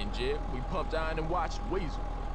In jail, we pumped iron and watched Weasel.